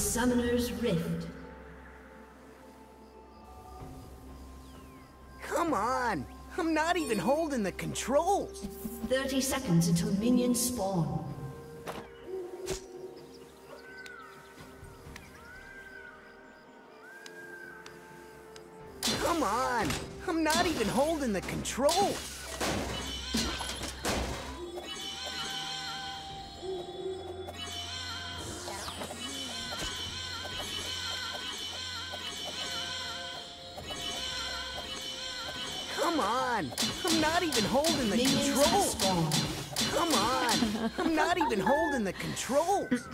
Summoner's Rift. Come on! I'm not even holding the controls! 30 seconds until minions spawn. Come on! I'm not even holding the controls! Come on! I'm not even holding the controls! Come on! I'm not even holding the controls!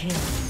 kill.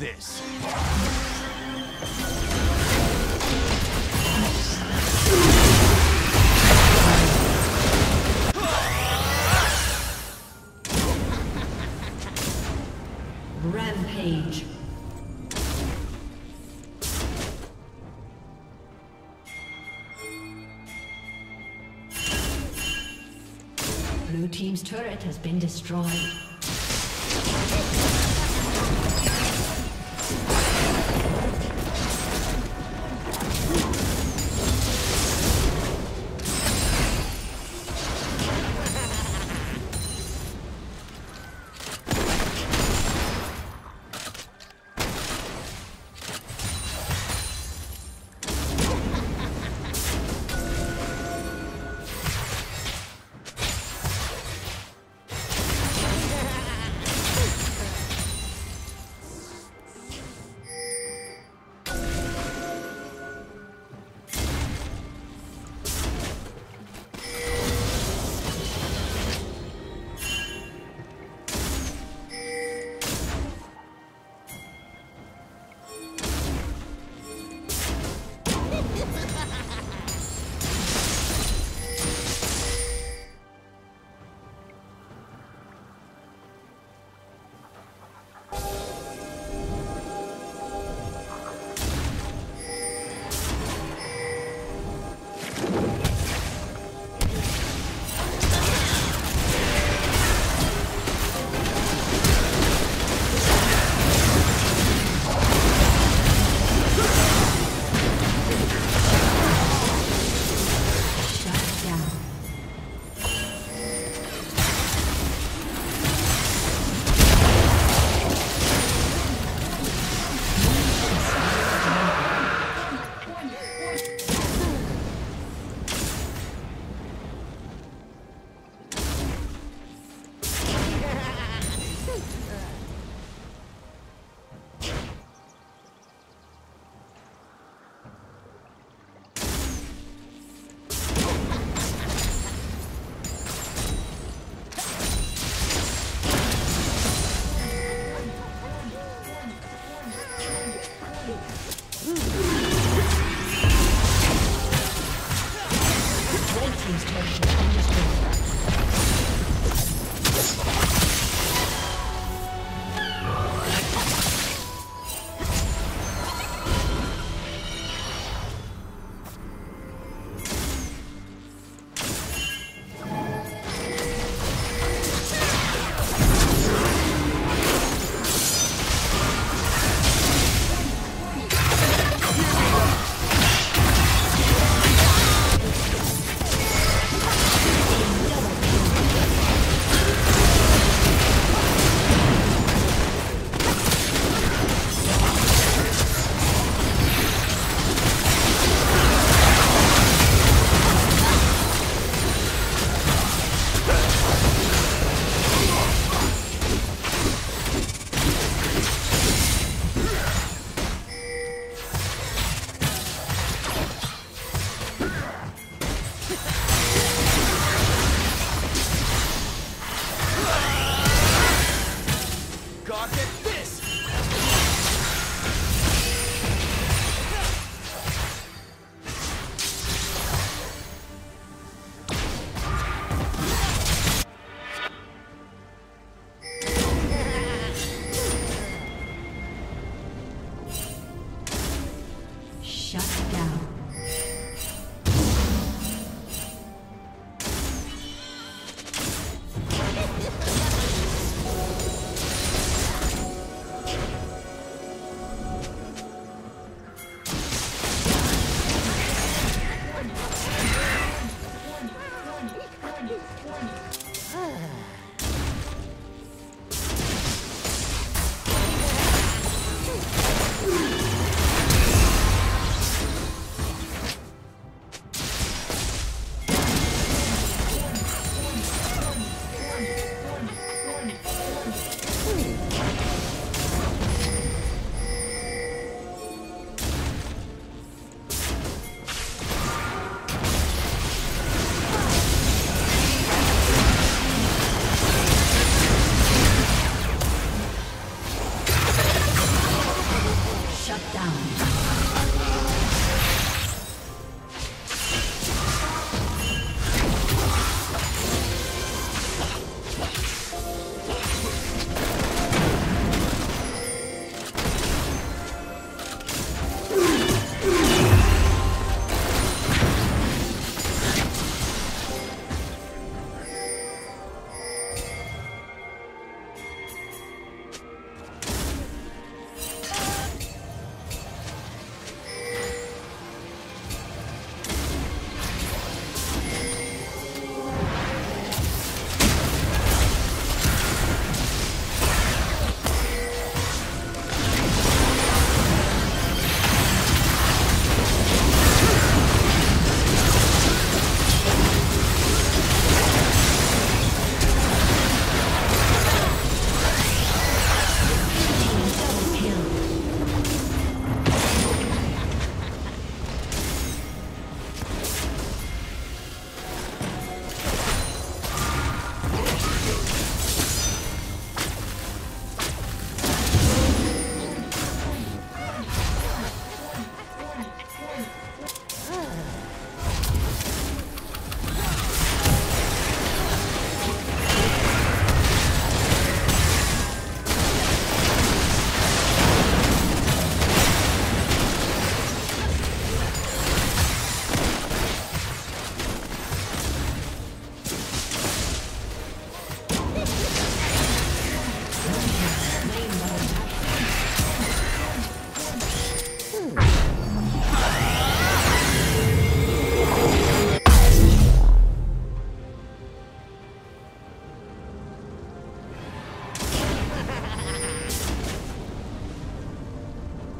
This. Rampage. Blue Team's turret has been destroyed.